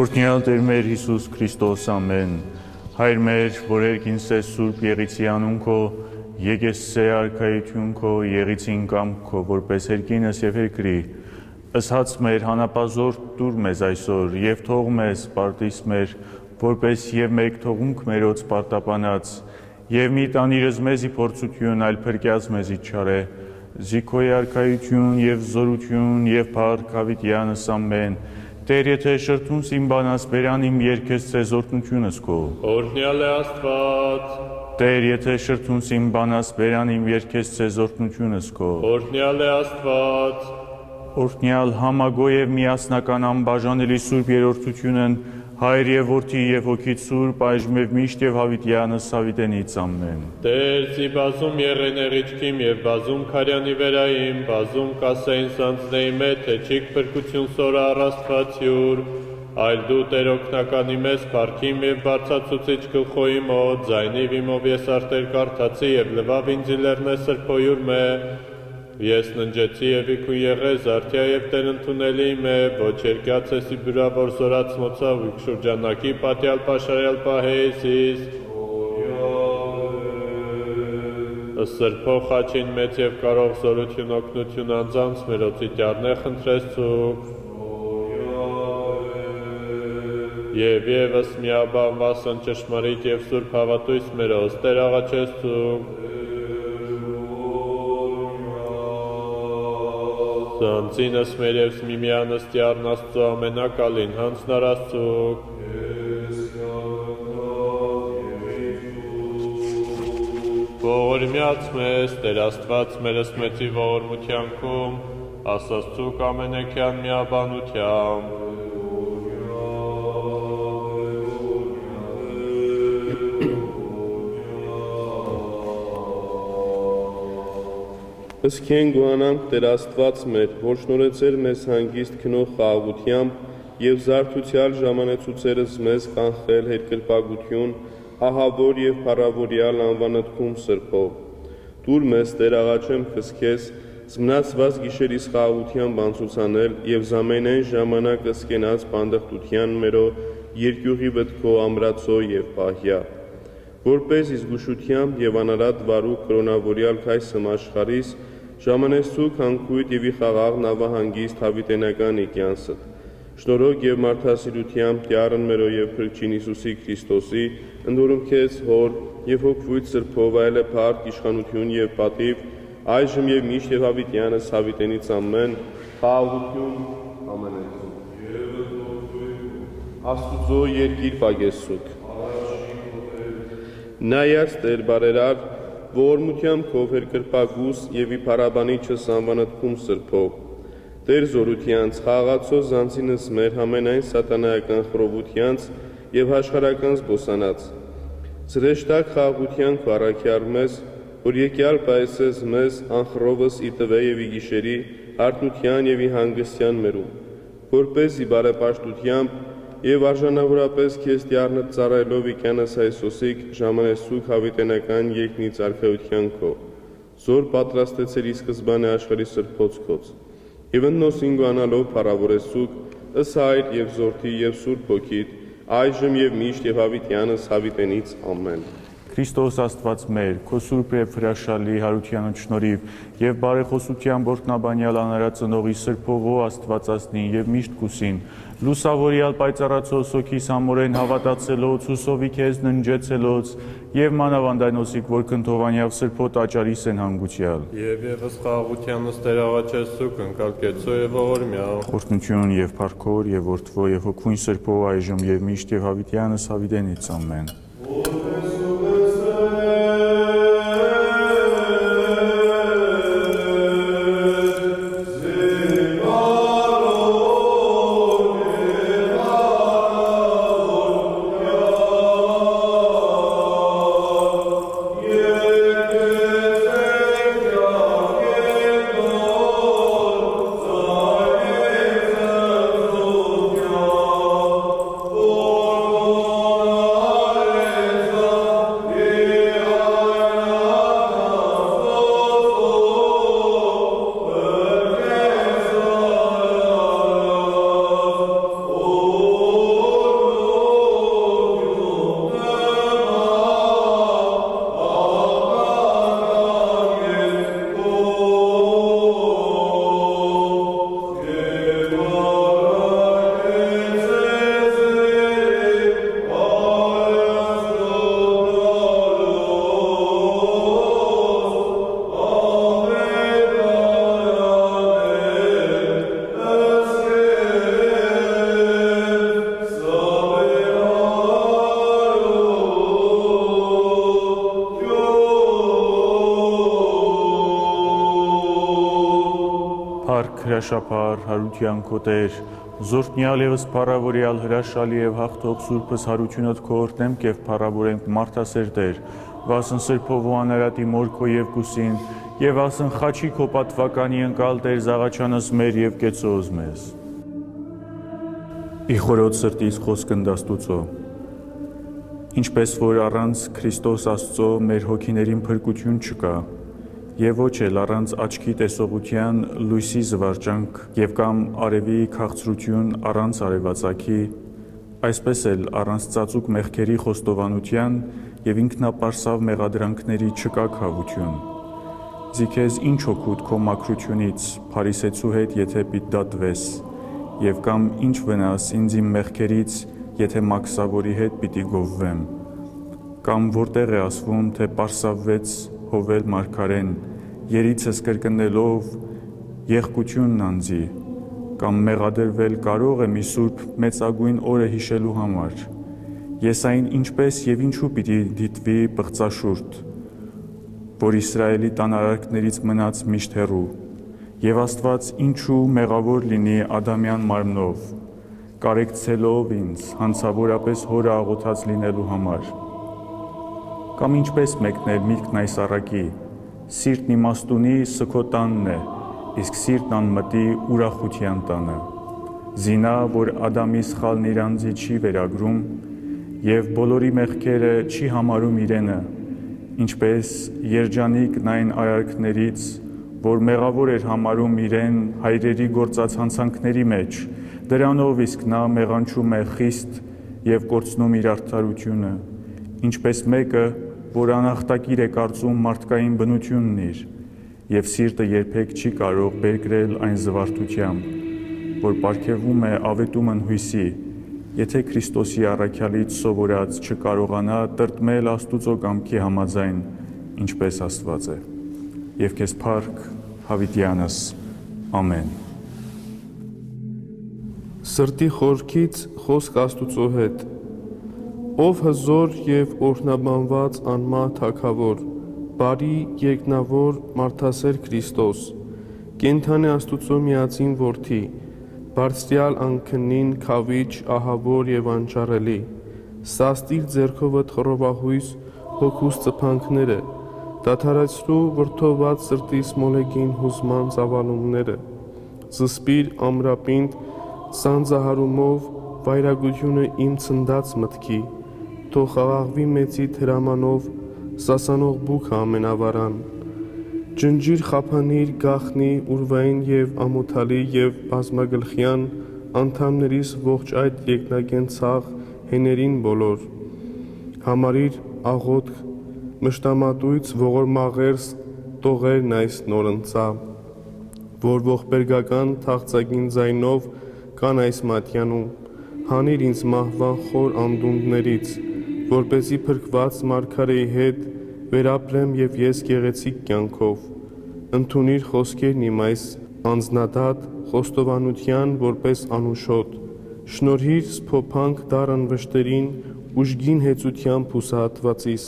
Օրհնյալ Տեր մեր Հիսուս Քրիստոս ամեն։ Հայր մեր, որ երկինս է Սուրբ Եղիցի անուն քո, եկես սե արքայություն քո, եղիցին կամ քո, որպես երկինս եւ երկրի։ Ըսած մեր հանապազոր դուր մեզ այսօր եւ թող մեզ պարտիս մեր, որպես եւ մեկ թողունք մերոց պարտապանած եւ մի տանիրս մեզի փորձություն այլ փրկյաց մեզի չարե զիքոյ արքայություն եւ զորություն եւ փառք հավիտյանս ամեն Տեր, եթե շրթունս իմ բանաս բերան իմ երկես ցեզ օրտնությունս քո։ Օրհնյալ է Աստված։ Տեր, եթե շրթունս իմ բանաս բերան իմ երկես ցեզ օրտնությունս քո։ Օրհնյալ է Աստված։ Օրհնյալ համագոյև միասնական անբաժանելի սուրբ երրորդությունն Հայր եւ որդի եւ հոգի Սուրբ այժմ եւ միշտ եւ հավիտյանս հավիտենից ամեն։ Տեր Սիբազում երեներիչքիմ եւ բազում Խարյանի վերային, բազում Կասեին սանձնեի մեջ թեչիկ փրկություն սորա առաստվածյուր, այլ դու Տեր օգնականի մեզ բարքիմ եւ բարձացուցիչ գլխոյի մոտ, ձայնի վիմով ես արտեր կարդացի եւ լվավ ինձ լեռնե սրբոյուր մե Ես ննջեցի եւ իքու եղես արդյա եւ տեն ընդունելի մե ոչ երկյաց էսի բյուրավոր զորած մոցավ ու շուրջանակի պատյալ պաշարյալ պահեսիս Սրբող խաչին մեծ եւ կարող զորություն օգնություն անձանց մերոցի տյարնե խնդրես ցուկ Եվ եւս միաբանվասն ճշմարիտ եւ սուրբ հավատույց մերոց Տեր աղաչես ցուկ Սանցինս մերևս միմյանս տյարն աստծո ամենակալին հանցնար աստծուկ, Ողորմյաց մեզ, Տեր Աստված մերս մեծի ողորմությանքում, ասացուկ ամենեքյան միաբանությամբ, Ըսքեն գուանանք Տեր Աստված մեր, որ շնորհեցեր մեզ հանգիստ քնող խաղաղությամբ եւ զարթուցյալ ժամանեցուցերս մեզ կանխել հետկրպագություն, ահավոր եւ փառավորյալ անվանատքում սրբով։ Դուր մեզ Տեր աղաչեմ քսքես զմնացված գիշերիս խաղաղությամբ անցուցանել եւ զամենայն ժամանակ ըսկենած բանդախտության մերո երկյուղի վտքո ամրացո եւ պահյա որպես իզգուշությամբ եւ անարատ վարու կրոնավորյալ քայսը աշխարհիս ժամանեցու քանքույտ եւ ի խաղաղ նավահանգիստ հավիտենական իկյանսը։ Շնորհոք եւ մարդասիրությամբ Տյարն մերո եւ Քրիստին Հիսուսի Քրիստոսի ընդորում քեզ հոր եւ հոգվույթ սրբով այլը փառք իշխանություն եւ պատիվ այժմ եւ միշտ եւ հավիտյանս հավիտենից ամեն խաղաղություն ամենեցու։ Աստուծո երկիր պագեսուկ։ Նայած Տեր բարերար ողորմությամբ քով երկրպագուս եւ ի փարաբանիչս անվանատքում սրբով Տեր զորությանց խաղացո զանցինս մեր համենայն սատանայական խռովությանց եւ աշխարական զբոսանած Զրեշտակ խաղաղության քարակյար մեզ որ եկյալ պայսես մեզ անխռովս ի տվե եւ ի գիշերի հարթության եւ ի հանգստյան մերում որպես ի բարեպաշտությամբ եւ արժանավորապես քեզ տյառնը ծառայելով իկյանս Հայսոսիկ ժամանեցուկ հավիտենական երկնից արքայության քո զոր պատրաստեցեր ի սկզբանե աշխարհի սրբոցքոց եւ ըննոսին գանալով փառավորեսուկ ըս հայր եւ զորթի եւ սուրբ ոգիտ այժմ եւ միշտ եւ հավիտյանս հավիտենից ամեն Քրիստոս Աստված մեր, քո սուրբ եւ հրաշալի հարության ու շնորհիվ եւ բարեխոսության Բորտնաբանյալ անարածնողի սրբողո Աստվածածնին եւ միշտ կուսին լուսավորյալ պայծառացող սոքիս ամորեն հավատացելոց, հուսովի քեզ ննջեցելոց եւ մանավանդայնոսիկ, որ քնթովանյավ սրբոտ աճարիս են հանգուցյալ։ Եվ եւս խաղաղությանս Տեր աղաչեսու կնկալկեցո եւ ողորմյալ։ Օրհնություն եւ փառքոր եւ որդվո եւ հոգուն սրբով այժմ եւ միշտ եւ հավիտյանս հավիտենից ամեն։ Փառք հրաշափառ հարության քո Տեր, Զորտնյալ եւս փառավորյալ հրաշալի եւ հաղթող Սուրբս հարությունդ քո օրտնենք եւ փառավորենք մարդասեր Տեր, վասն սրբով ու անարատի մոր քո եւ կուսին, եւ ասն խաչի քո պատվականի ընկալ Տեր զաղաչանս մեր եւ կեցոզ մեզ։ Ի խորոց սրտից խոսք ընդաստուծո Ինչպես որ առանց Քրիստոս Աստծո մեր հոգիներին փրկություն չկա, եւ ոչ էլ առանց աչքի տեսողության լույսի զվարճանք եւ կամ արևի քաղցրություն առանց արևածագի, այսպես էլ առանց ծածուկ մեղքերի խոստովանության եւ ինքնապարսավ մեղադրանքների չկա խավություն։ Զիքեզ ինչ օգուտ քո մակրությունից, Փարիսեցու հետ, եթե պիտ դատվես, եւ կամ ինչ վնաս ինձ իմ մեղքերից, եթե մաքսավորի հետ պիտի գովվեմ։ Կամ որտեղ է ասվում, թե Պարսավվեց հովել մարգարեն, երիցս կրկնելով եղկությունն անձի, կամ մեղադրվել կարող է մի սուրբ մեծագույն օրը հիշելու համար։ Ես այն ինչպես եւ ինչու պիտի դիտվի բղծաշուրտ, որ Իսրայելի տանարարքներից մնաց միշտ հեռու, եւ Աստված ինչու մեղավոր լինի Ադամյան մարմնով, կարեկցելով ինձ հանցավորապես հորը աղոթած լինելու համար։ Կամ ինչպես մեկնել միտքն այս առակի, սիրտն իմաստունի սքո տանն է, իսկ սիրտն անմտի ուրախության տանը։ Զինա, որ Ադամի սխալն իր անձի չի վերագրում եւ բոլորի մեղքերը չի համարում իրենը, ինչպես երջանիկն այն արարքներից, որ մեղավոր էր համարում իրեն հայրերի գործած հանցանքների մեջ, Դրանով իսկ նա մեղանչում է խիստ եւ կորցնում իր արդարությունը, ինչպես մեկը, որ անախտակիր է կարծում մարդկային բնությունն իր, եւ սիրտը երբեք չի կարող բերկրել այն զվարթությամբ, որ ապարգևում է ավետումն հույսի, եթե Քրիստոսի առաքյալից սովորած չկարողանա տրտմել Աստուծո կամքի համաձայն, ինչպես Աստված է։ Եվ քեզ փառք հավիտյանս։ Ամեն։ Սրտի խորքից խոսք Աստուծո հետ։ Ով հզոր եւ օրհնաբանված անմահ թակավոր, բարի երկնավոր մարդասեր Քրիստոս, կենթանի Աստուծո միածին որդի, բարձրյալ անքնին խավիչ ահավոր եւ անչարելի, սաստիր ձերքովդ խռովահույս հոգուս ծփանքները, դաթարացրու վրթոված սրտիս մոլեգին հուզման ծավալումները, զսպիր ամրապինդ Սանձահարումով վայրագությունը իմ ցնդած մտքի, թող խաղաղվի մեծի թրամանով սասանող բուքը ամենավարան։ Ջնջիր խափանիր գախնի ուրվային եւ ամոթալի եւ բազմագլխյան անդամներիս ողջ այդ երկնագեն ցաղ հեներին բոլոր։ Համարիր աղոտ մշտամատույց ողորմաղերս տողերն այս նորընծա, որ ողբերգական թաղծագին ձայնով կան այս մատյանում, հանիր ինձ մահվան խոր անդունդներից, որպեսի փրկված մարգարեի հետ վերապրեմ եւ ես գեղեցիկ կյանքով։ Ընթունիր խոսքերն իմ այս անznադատ խոստովանության որպես անուշոտ։ Շնորհիր սփոփանք դարան վշտերին ուժգին հեծությամբ հուսահատվածիս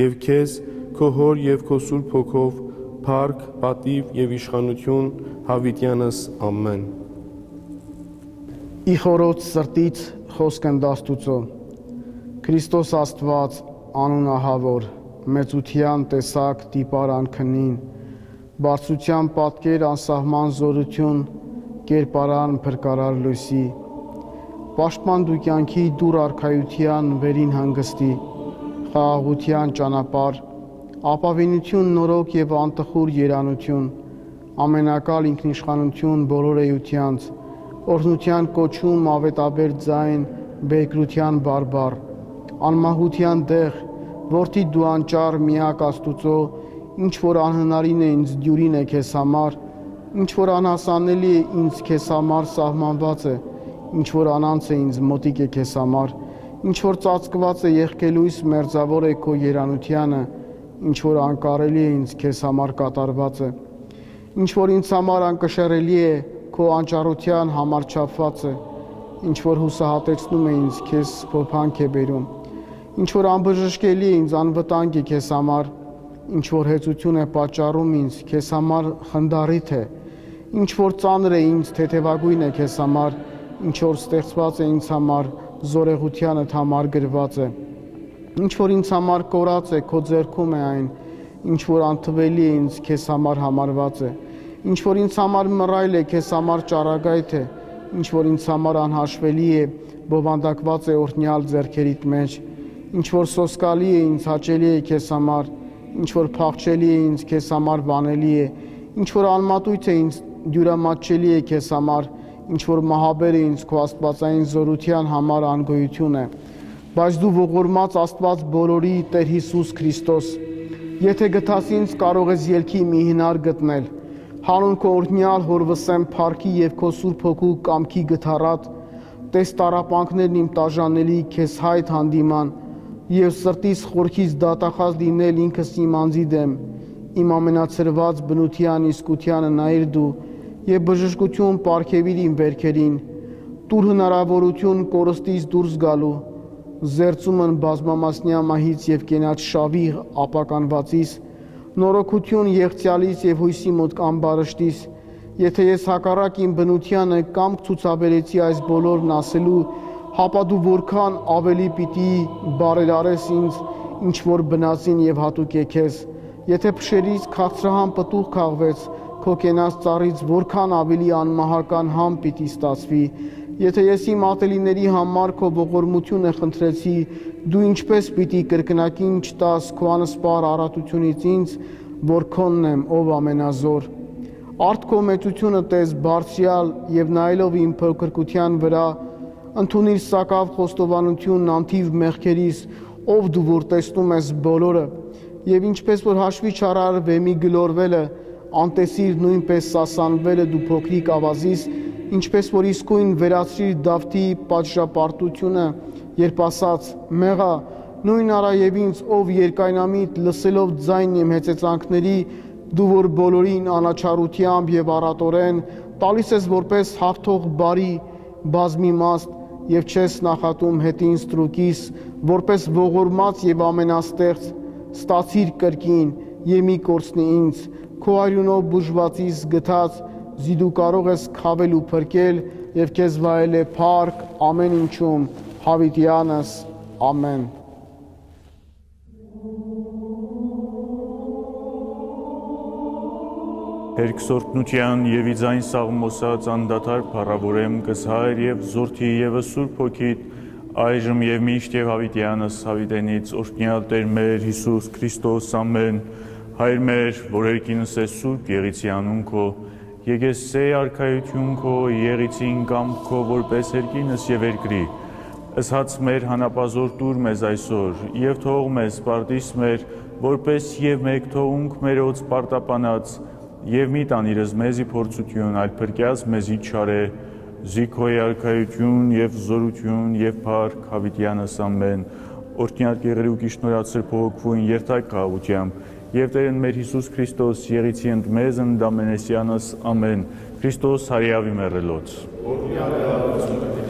եւ քեզ քո հոր եւ քո սուրբ հոգով փառք, պատիվ եւ իշխանություն հավիտյանս ամեն։ ի խորոց սրտից խոսք ընդաստուծո Քրիստոս Աստված անունահավոր մեծության տեսակ դիպարան քնին բարձրության պատկեր անսահման զորություն կերպարան փրկարար լույսի պաշտպան դու կյանքի դուր արխայության վերին հանգստի խաղաղության ճանապարհ ապավինություն նորոգ եւ անտխուր երանություն ամենակալ ինքնիշխանություն բոլոր էությանց օրհնության կոչում ավետաբեր ձայն, բեկրության բարբար, անմահության դեղ, որդի դու անճար միակ աստուծո, ինչ որ անհնարին է ինձ դյուրին է քեզ համար, ինչ որ անհասանելի է ինձ քեզ համար սահմանված է, ինչ որ անանց է ինձ մոտիկ է քեզ համար, ինչ որ ծածկված է եղքելույս մերձավոր է քո երանությանը, ինչ որ անկարելի է ինձ քեզ համար կատարված է, ինչ որ ինձ համար անկշռելի է քո անճարության համար չափված է, ինչ որ հուսահատեցնում է ինձ, քեզ փոփանք է բերում։ Ինչ որ անբժշկելի է ինձ անվտանգ է քեզ համար, ինչ որ հեծություն է պատճառում ինձ, քեզ համար խնդարիթ է։ Ինչ որ ծանր է ինձ թեթևագույն է քեզ համար, ինչ որ ստեղծված է ինձ համար, զորեղությանդ համար գրված է։ Ինչ որ ինձ համար կորած է, քո ձեռքում է այն, ինչ որ անթվելի է ինձ քեզ համար համարված է։ Ինչ որ ինձ համար մռայլ է, քեզ համար ճարագայթ է, ինչ որ ինձ համար անհաշվելի է, բովանդակված է օրհնյալ ձեռքերիդ մեջ։ Ինչ որ սոսկալի է ինձ հաճելի է քեզ համար, ինչ որ փախչելի է ինձ քեզ համար բանելի է, ինչ որ անմատույց է ինձ դյուրամատչելի է քեզ համար, ինչ որ մահաբեր է ինձ քո աստվածային զորության համար անգոյություն է։ Բայց դու ողորմած Աստված բոլորի Տեր Հիսուս Քրիստոս, եթե գտաս ինձ կարող ես ելքի մի հնար գտնել։ Հանուն քո օրհնյալ հորվսեմ փառքի եւ քո Սուրբ Հոգու կամքի գթառատ, տես տարապանքներն իմ տաժանելի քեզ հայտ հանդիման եւ սրտիս խորքից դատախազ լինել ինքս իմ անձի դեմ իմ ամենացրված բնության իսկությանը նայր դու եւ բժշկություն ապարգևիր իմ վերքերին տուր հնարավորություն կորստից դուրս գալու զերծումն բազմամասնյա մահից եւ կենաց շավի ապականվածից նորոգություն եղցյալից եւ հույսի մոտ կամ բարշտից եթե ես հակառակ իմ բնությանը կամ ցուցաբերեցի այս բոլորն ասելու հապա դու որքան ավելի պիտի բարելարես ինձ, ինչ որ բնածին եւ հատուկ է քեզ։ Եթե փշերից քաղցրահամ պտուղ քաղվեց, քո կենաց ծառից որքան ավելի անմահական համ պիտի ստացվի։ Եթե ես իմ ատելիների համար քո ողորմությունը խնդրեցի, դու ինչպես պիտի կրկնակին չտաս քո անսպար առատությունից ինձ, որ քոնն եմ, ով ամենազոր։ Արդ քո մեծությունը տես բարձյալ եւ նայելով իմ փոքրկության վրա ընդունիր սակավ խոստովանությունն անթիվ մեղքերիս, ով դու որ տեսնում ես բոլորը, եւ ինչպես որ հաշվի չարար վեմի գլորվելը, անտեսիր նույնպես սասանվելը դու փոքրիկ ավազիս, ինչպես որ իսկույն վերացրիր Դավթի պատժապարտությունը, երբ ասաց. «Մեղա, նույն արա եւ ինձ, ով երկայնամիտ լսելով ձայն իմ հեծեցանքների, դու որ բոլորին անաչարությամբ եւ առատորեն տալիս ես որպես հաղթող բարի բազմի մաստ եւ չես նախատում հետին ստրուկիս, որպես ողորմած եւ ամենաստեղծ, ստացիր կրկին եմի կորցնի ինձ, քո արյունով բուժվածից գթած, զիդու կարող ես խավել ու փրկել եւ քեզ վայել է փառք ամեն ինչում, հավիտյանս, ամեն։ Հերքսորտնության եւ իձայն սաղմոսած անդադար փառավորեմ կսհայր եւ զորթի եւ սուրբ հոգիտ այժմ եւ միշտ եւ հավիտյանս հավիտենից օրհնյալ Տեր մեր Հիսուս Քրիստոս ամեն հայր մեր որ երկինս է սուրբ եղիցի անուն քո եկես սե արքայություն քո եղիցին կամ քո որպես երկինս եւ երկրի ըսած մեր հանապազոր տուր մեզ այսօր եւ թող մեզ պարտիս մեր որպես եւ մեկ թողունք մերոց պարտապանած եւ մի տանիրս մեզի փորձություն, այլ փրկյաց մեզի չարե, զիքոյ արքայություն եւ զորություն եւ փառք հավիտյանս ամեն օրհնյալ եղրի ու կիշնորացր փողոքվույն երթայք կաղությամբ եւ Տերն մեր Հիսուս Քրիստոս եղիցի ընդ մեզ ընդամենեսյանս ամեն Քրիստոս հարիավի մեռելոց Քրիստոս